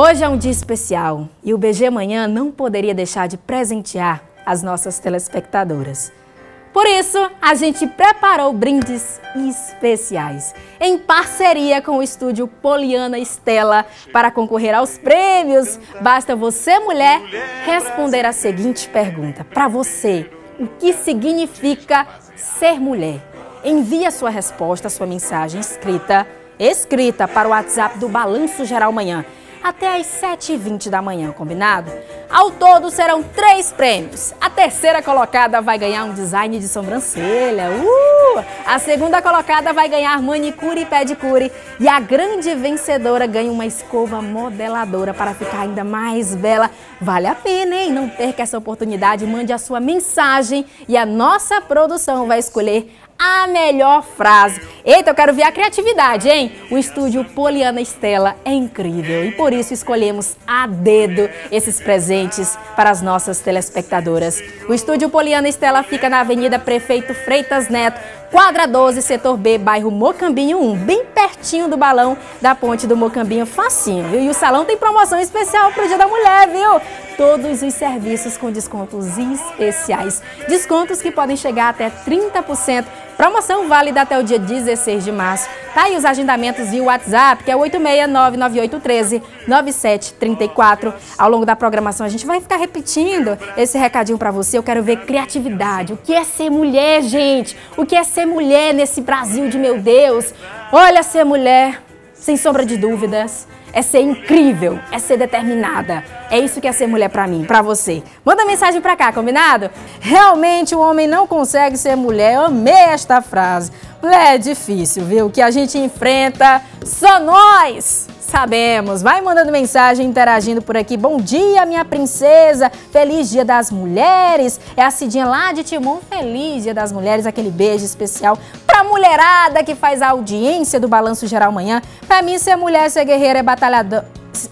Hoje é um dia especial e o BG Manhã não poderia deixar de presentear as nossas telespectadoras. Por isso, a gente preparou brindes especiais, em parceria com o estúdio Poliana Estela, para concorrer aos prêmios. Basta você, mulher, responder a seguinte pergunta: para você, o que significa ser mulher? Envie a sua resposta, a sua mensagem escrita, escrita para o WhatsApp do Balanço Geral Manhã até às 7h20 da manhã, combinado? Ao todo serão três prêmios. A terceira colocada vai ganhar um design de sobrancelha. Uh! A segunda colocada vai ganhar manicure e pedicure. E a grande vencedora ganha uma escova modeladora para ficar ainda mais bela. Vale a pena, hein? Não perca essa oportunidade. Mande a sua mensagem e a nossa produção vai escolher a melhor frase. Eita, eu quero ver a criatividade, hein? O estúdio Poliana Estela é incrível e por isso escolhemos a dedo esses presentes para as nossas telespectadoras. O estúdio Poliana Estela fica na Avenida Prefeito Freitas Neto, quadra 12, setor B, bairro Mocambinho 1, bem pertinho do balão da ponte do Mocambinho, facinho, viu? E o salão tem promoção especial para o Dia da Mulher, viu? Todos os serviços com descontos especiais. Descontos que podem chegar até 30% Promoção válida até o dia 16 de março. Tá aí os agendamentos via WhatsApp, que é 86998139734. Ao longo da programação a gente vai ficar repetindo esse recadinho para você. Eu quero ver criatividade. O que é ser mulher, gente? O que é ser mulher nesse Brasil de meu Deus? Olha ser mulher, sem sombra de dúvidas é ser incrível, é ser determinada. É isso que é ser mulher para mim, para você. Manda mensagem para cá, combinado? Realmente o homem não consegue ser mulher. Eu amei esta frase. Mulher é difícil, viu? O que a gente enfrenta, só nós sabemos. Vai mandando mensagem, interagindo por aqui. Bom dia, minha princesa. Feliz Dia das Mulheres. É a Cidinha lá de Timon. Feliz Dia das Mulheres. Aquele beijo especial pra mulherada que faz a audiência do Balanço Geral Manhã. Pra mim, ser mulher, ser guerreira é batalhador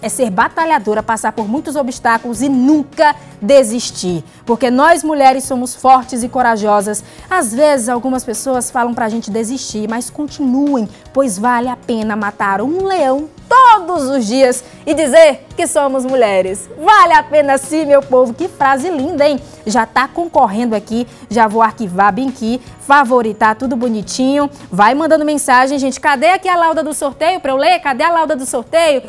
é ser batalhadora, passar por muitos obstáculos e nunca desistir. Porque nós mulheres somos fortes e corajosas. Às vezes algumas pessoas falam pra gente desistir, mas continuem, pois vale a pena matar um leão todos os dias e dizer que somos mulheres. Vale a pena sim, meu povo. Que frase linda, hein? Já tá concorrendo aqui, já vou arquivar bem aqui, favoritar tudo bonitinho. Vai mandando mensagem, gente. Cadê aqui a lauda do sorteio para eu ler? Cadê a lauda do sorteio?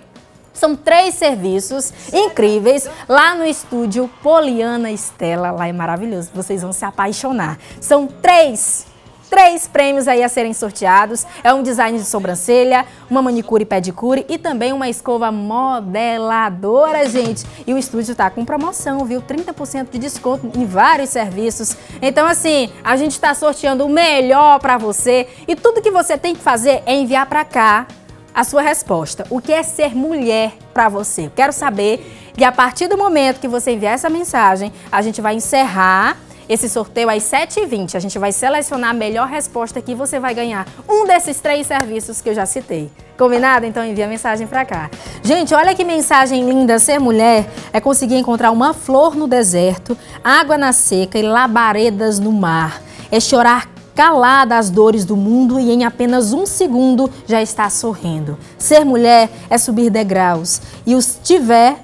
São três serviços incríveis lá no estúdio Poliana Estela. Lá é maravilhoso, vocês vão se apaixonar. São três três prêmios aí a serem sorteados. É um design de sobrancelha, uma manicure e pedicure e também uma escova modeladora, gente. E o estúdio tá com promoção, viu? 30% de desconto em vários serviços. Então, assim, a gente está sorteando o melhor para você e tudo que você tem que fazer é enviar para cá a sua resposta. O que é ser mulher para você? Eu quero saber e a partir do momento que você enviar essa mensagem, a gente vai encerrar esse sorteio às 7h20. A gente vai selecionar a melhor resposta que você vai ganhar um desses três serviços que eu já citei. Combinado? Então envia mensagem para cá. Gente, olha que mensagem linda. Ser mulher é conseguir encontrar uma flor no deserto, água na seca e labaredas no mar. É chorar calada as dores do mundo e em apenas um segundo já está sorrindo. Ser mulher é subir degraus e os tiver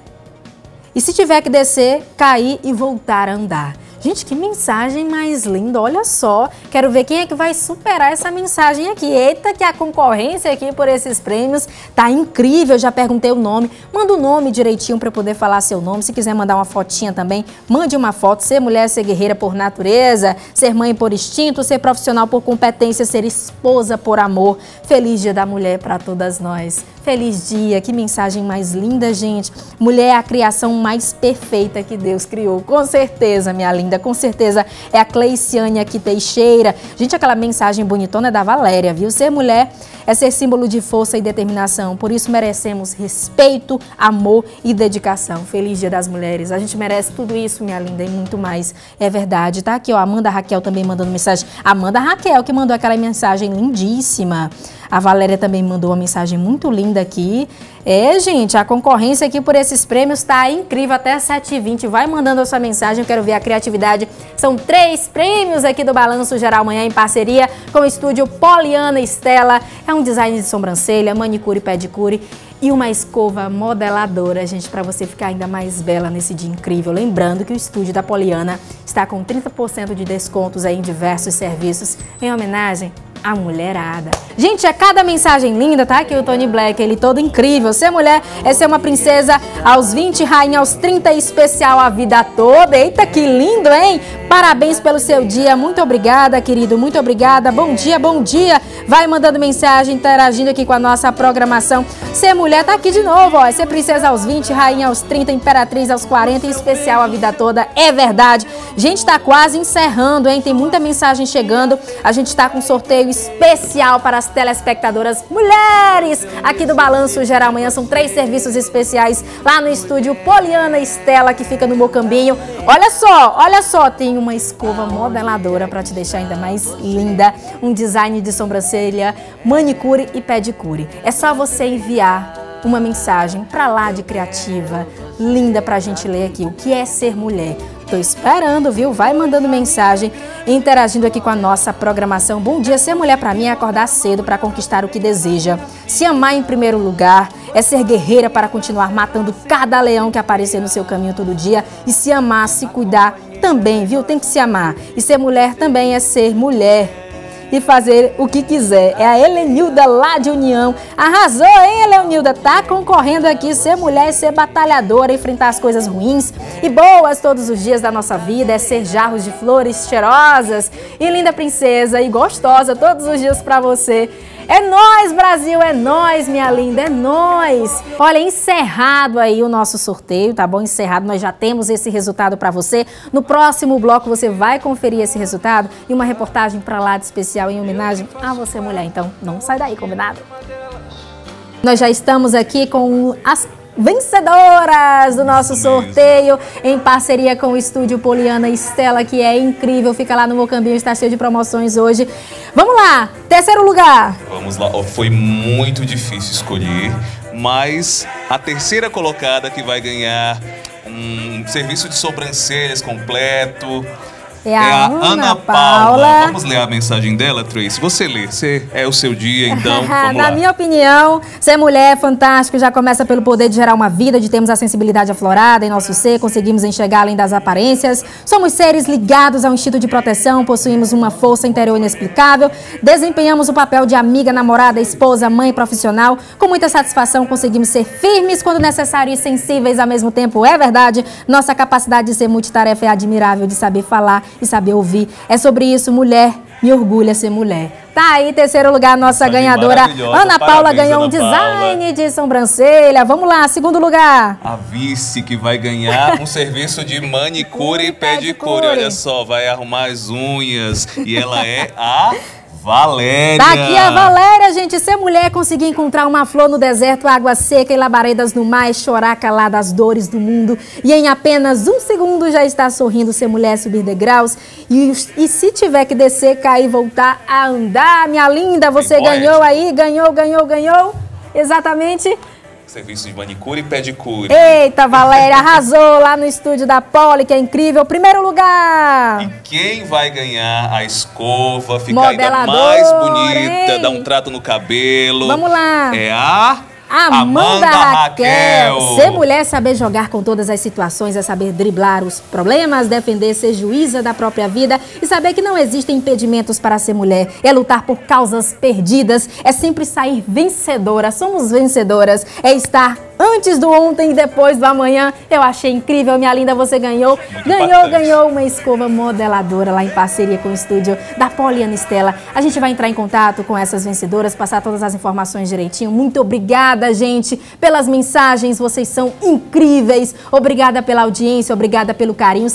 e se tiver que descer, cair e voltar a andar. Gente, que mensagem mais linda, olha só. Quero ver quem é que vai superar essa mensagem aqui. Eita, que a concorrência aqui por esses prêmios tá incrível. Já perguntei o nome. Manda o nome direitinho para poder falar seu nome. Se quiser mandar uma fotinha também, mande uma foto. Ser mulher, ser guerreira por natureza, ser mãe por instinto, ser profissional por competência, ser esposa por amor. Feliz Dia da Mulher para todas nós. Feliz dia, que mensagem mais linda, gente. Mulher é a criação mais perfeita que Deus criou. Com certeza, minha linda, com certeza é a Cleiciane aqui Teixeira. Gente, aquela mensagem bonitona é da Valéria, viu? Ser mulher é ser símbolo de força e determinação. Por isso merecemos respeito, amor e dedicação. Feliz Dia das Mulheres. A gente merece tudo isso, minha linda, e muito mais. É verdade. Tá aqui, ó, Amanda Raquel também mandando mensagem. Amanda Raquel que mandou aquela mensagem lindíssima. A Valéria também mandou uma mensagem muito linda aqui. É, gente, a concorrência aqui por esses prêmios está incrível até 7h20. Vai mandando a sua mensagem, eu quero ver a criatividade. São três prêmios aqui do Balanço Geral Amanhã em parceria com o estúdio Poliana Estela. É um design de sobrancelha, manicure pedicure e uma escova modeladora, gente, para você ficar ainda mais bela nesse dia incrível. Lembrando que o estúdio da Poliana está com 30% de descontos aí em diversos serviços em homenagem a mulherada. Gente, é cada mensagem linda, tá? Aqui o Tony Black, ele todo incrível. Ser mulher é ser uma princesa aos 20, rainha aos 30, especial a vida toda. Eita, que lindo, hein? Parabéns pelo seu dia. Muito obrigada, querido. Muito obrigada. Bom dia, bom dia. Vai mandando mensagem, interagindo aqui com a nossa programação. Ser mulher tá aqui de novo, ó. Ser princesa aos 20, rainha aos 30, imperatriz aos 40, especial a vida toda. É verdade. Gente, tá quase encerrando, hein? Tem muita mensagem chegando. A gente tá com sorteio especial para as telespectadoras mulheres aqui do Balanço Geral Amanhã. São três serviços especiais lá no estúdio Poliana Estela, que fica no Mocambinho. Olha só, olha só, tem uma escova modeladora para te deixar ainda mais linda, um design de sobrancelha, manicure e pedicure. É só você enviar uma mensagem para lá de criativa, linda para a gente ler aqui. O que é ser mulher? Tô esperando, viu? Vai mandando mensagem, interagindo aqui com a nossa programação. Bom dia, ser mulher para mim é acordar cedo para conquistar o que deseja. Se amar em primeiro lugar é ser guerreira para continuar matando cada leão que aparecer no seu caminho todo dia. E se amar, se cuidar também, viu? Tem que se amar. E ser mulher também é ser mulher e fazer o que quiser. É a Helenilda lá de União. Arrasou, hein, Helenilda? Tá concorrendo aqui ser mulher, ser batalhadora, enfrentar as coisas ruins e boas todos os dias da nossa vida. É ser jarros de flores cheirosas e linda princesa e gostosa todos os dias para você. É nós, Brasil, é nós, minha linda, é nós. Olha, encerrado aí o nosso sorteio, tá bom? Encerrado, nós já temos esse resultado para você. No próximo bloco você vai conferir esse resultado e uma reportagem para lá de especial em homenagem a você, mulher. Então, não sai daí, combinado? Nós já estamos aqui com as vencedoras do nosso sorteio em parceria com o estúdio Poliana Estela, que é incrível, fica lá no Mocambinho, está cheio de promoções hoje. Vamos lá, terceiro lugar. Vamos lá, foi muito difícil escolher, mas a terceira colocada que vai ganhar um serviço de sobrancelhas completo, é a, é a Ana, Ana Paula. Paula. Vamos ler a mensagem dela, Tracy? Você lê, você é o seu dia, então Na lá. minha opinião, ser mulher é fantástico, já começa pelo poder de gerar uma vida, de termos a sensibilidade aflorada em nosso ser, conseguimos enxergar além das aparências, somos seres ligados ao instinto de proteção, possuímos uma força interior inexplicável, desempenhamos o papel de amiga, namorada, esposa, mãe, profissional, com muita satisfação conseguimos ser firmes quando necessário e sensíveis ao mesmo tempo, é verdade, nossa capacidade de ser multitarefa é admirável, de saber falar e saber ouvir. É sobre isso, mulher, me orgulha ser mulher. Tá aí, terceiro lugar, nossa ganhadora. Ana Paula Parabéns, ganhou Ana um design Paula. de sobrancelha. Vamos lá, segundo lugar. A vice que vai ganhar um serviço de manicure e pedicure. Olha só, vai arrumar as unhas. E ela é a Valéria! Tá aqui a Valéria, gente. Ser mulher, conseguir encontrar uma flor no deserto, água seca e labaredas no mar, e chorar calada as dores do mundo. E em apenas um segundo já está sorrindo ser mulher, subir degraus. E, e se tiver que descer, cair, voltar a andar, minha linda, você ganhou aí, ganhou, ganhou, ganhou. Exatamente serviço de manicure e pedicure. Eita, Valéria, arrasou lá no estúdio da Poli, que é incrível. Primeiro lugar! E quem vai ganhar a escova, ficar ainda mais bonita, hein? dar um trato no cabelo? Vamos lá! É a... Amanda, Amanda Raquel. Raquel. Ser mulher, saber jogar com todas as situações, é saber driblar os problemas, defender, ser juíza da própria vida e saber que não existem impedimentos para ser mulher. É lutar por causas perdidas, é sempre sair vencedora. Somos vencedoras. É estar antes do ontem e depois do amanhã. Eu achei incrível, minha linda, você ganhou. Muito ganhou, bastante. ganhou uma escova modeladora lá em parceria com o estúdio da Poliana Estela. A gente vai entrar em contato com essas vencedoras, passar todas as informações direitinho. Muito obrigada, gente, pelas mensagens. Vocês são incríveis. Obrigada pela audiência, obrigada pelo carinho.